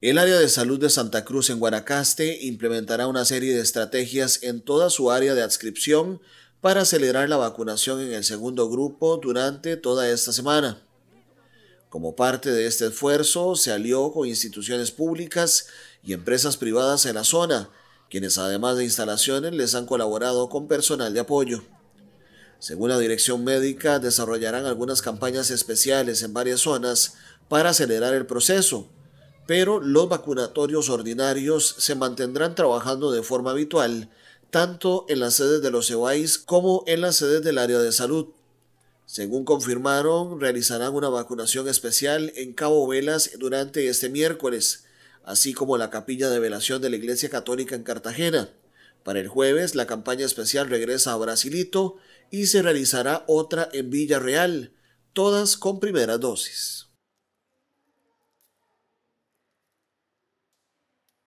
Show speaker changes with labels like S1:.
S1: El área de salud de Santa Cruz en Guanacaste implementará una serie de estrategias en toda su área de adscripción para acelerar la vacunación en el segundo grupo durante toda esta semana. Como parte de este esfuerzo, se alió con instituciones públicas y empresas privadas en la zona, quienes además de instalaciones les han colaborado con personal de apoyo. Según la dirección médica, desarrollarán algunas campañas especiales en varias zonas para acelerar el proceso, pero los vacunatorios ordinarios se mantendrán trabajando de forma habitual, tanto en las sedes de los EUAIS como en las sedes del área de salud. Según confirmaron, realizarán una vacunación especial en Cabo Velas durante este miércoles, así como la capilla de velación de la Iglesia Católica en Cartagena. Para el jueves, la campaña especial regresa a Brasilito y se realizará otra en Villarreal, todas con primera dosis.